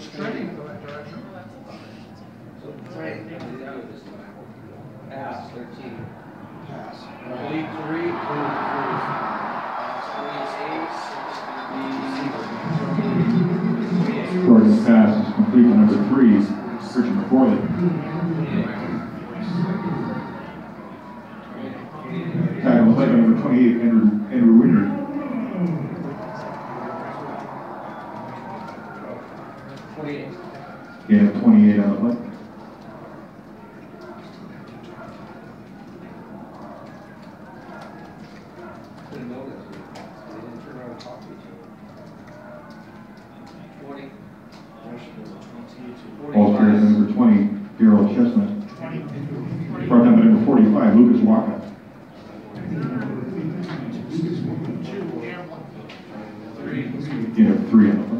it's trending in the right direction. Right. Pass thirteen. Pass. Delete three, approve three. Ordinance passes. Complete to number three, Richard McCorley. Title plate number twenty-eight, Andrew, Andrew Winter. 28. Yeah, 28 out Twenty. All-stars number 20, Daryl Chestnut. Part number number 45, Lucas Waka. You know, three of them.